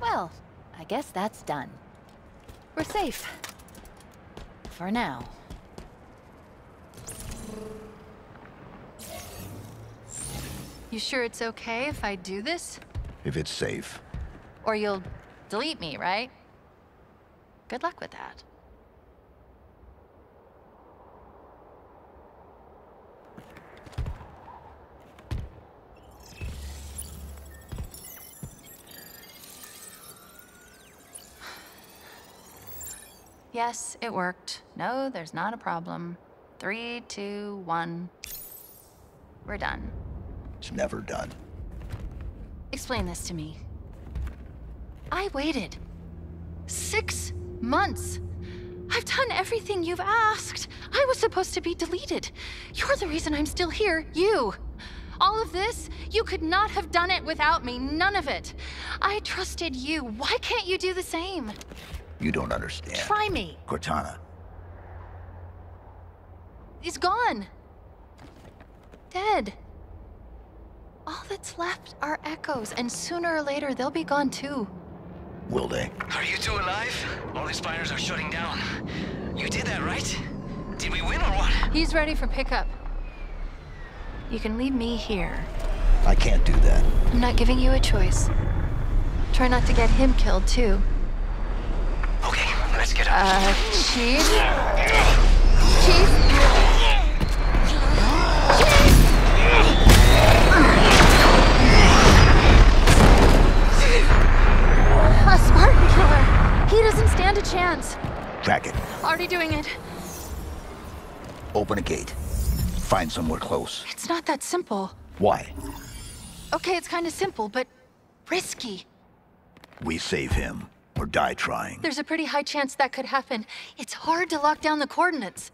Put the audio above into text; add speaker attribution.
Speaker 1: Well, I guess that's done. We're safe. For now.
Speaker 2: You sure it's okay if I do this?
Speaker 3: If it's safe.
Speaker 1: Or you'll delete me, right? Good luck with that. Yes, it worked. No, there's not a problem. Three, two, one. We're done.
Speaker 3: It's never done.
Speaker 1: Explain this to me. I waited. Six months. I've done everything you've asked. I was supposed to be deleted. You're the reason I'm still here. You. All of this, you could not have done it without me. None of it. I trusted you. Why can't you do the same?
Speaker 3: You don't understand.
Speaker 1: Try me.
Speaker 3: Cortana,
Speaker 1: He's gone. Dead. All that's left are echoes, and sooner or later they'll be gone too.
Speaker 3: will they?
Speaker 4: Are you two alive? All these spiders are shutting down. You did that, right? Did we win or what?
Speaker 1: He's ready for pickup. You can leave me here.
Speaker 3: I can't do that.
Speaker 1: I'm not giving you a choice. Try not to get him killed, too.
Speaker 4: Okay, let's get out.
Speaker 1: Uh, Chief? Chief? A Spartan killer! He doesn't stand a chance.
Speaker 3: Track it.
Speaker 1: Already doing it.
Speaker 3: Open a gate. Find somewhere close.
Speaker 1: It's not that simple.
Speaker 3: Why?
Speaker 1: Okay, it's kind of simple, but risky.
Speaker 3: We save him, or die trying.
Speaker 1: There's a pretty high chance that could happen. It's hard to lock down the coordinates.